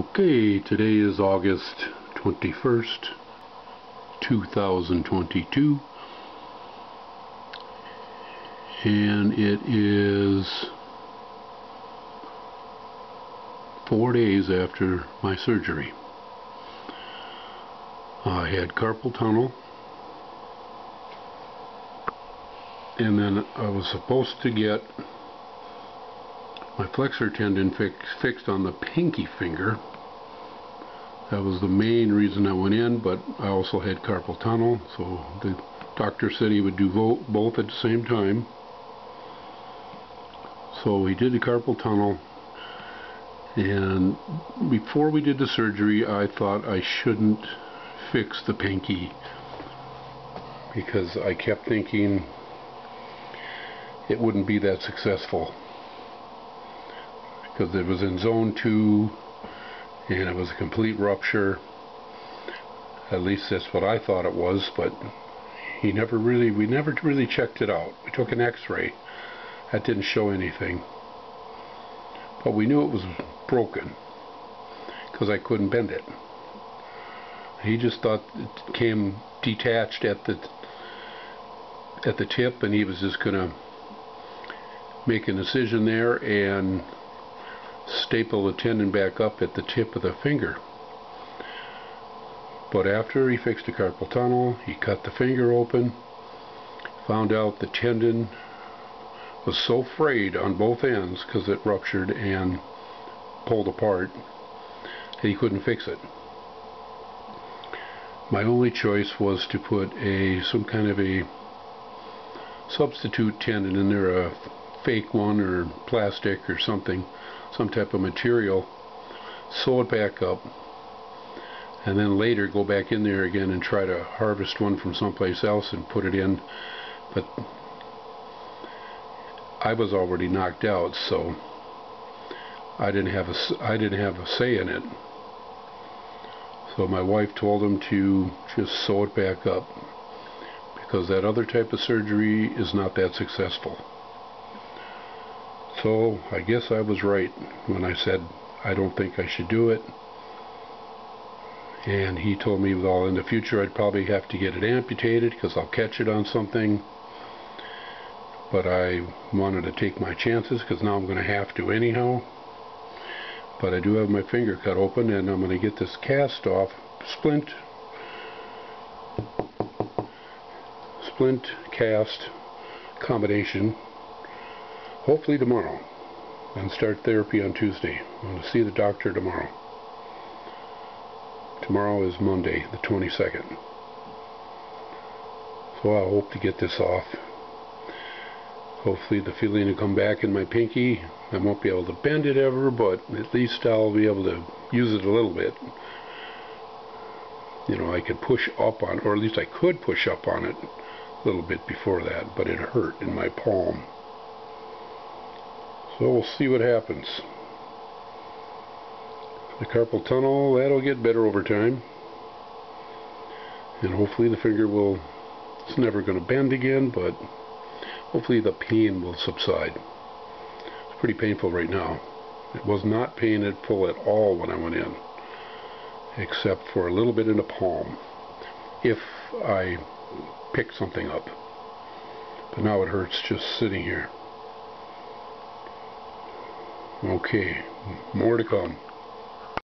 Okay, today is August 21st, 2022, and it is four days after my surgery. I had carpal tunnel, and then I was supposed to get my flexor tendon fix, fixed on the pinky finger. That was the main reason I went in, but I also had carpal tunnel, so the doctor said he would do both at the same time. So we did the carpal tunnel, and before we did the surgery, I thought I shouldn't fix the pinky because I kept thinking it wouldn't be that successful because it was in zone 2 and it was a complete rupture. At least that's what I thought it was but he never really we never really checked it out. We took an x-ray. That didn't show anything. But we knew it was broken because I couldn't bend it. He just thought it came detached at the at the tip and he was just gonna make an incision there and staple the tendon back up at the tip of the finger. But after he fixed the carpal tunnel, he cut the finger open, found out the tendon was so frayed on both ends because it ruptured and pulled apart that he couldn't fix it. My only choice was to put a some kind of a substitute tendon in there, a fake one or plastic or something some type of material, sew it back up, and then later go back in there again and try to harvest one from someplace else and put it in. But I was already knocked out, so I didn't have a I didn't have a say in it. So my wife told him to just sew it back up because that other type of surgery is not that successful. So I guess I was right when I said I don't think I should do it. And he told me, well, in the future I'd probably have to get it amputated because I'll catch it on something. But I wanted to take my chances because now I'm going to have to anyhow. But I do have my finger cut open and I'm going to get this cast off, splint, splint cast combination hopefully tomorrow and start therapy on Tuesday. I'm going to see the doctor tomorrow. Tomorrow is Monday, the 22nd. So I hope to get this off. Hopefully the feeling will come back in my pinky. I won't be able to bend it ever, but at least I'll be able to use it a little bit. You know, I could push up on, or at least I could push up on it a little bit before that, but it hurt in my palm. So we'll see what happens. The carpal tunnel, that'll get better over time. And hopefully the finger will, it's never going to bend again, but hopefully the pain will subside. It's pretty painful right now. It was not painful at all when I went in, except for a little bit in the palm, if I pick something up. But now it hurts just sitting here. Okay, more to come.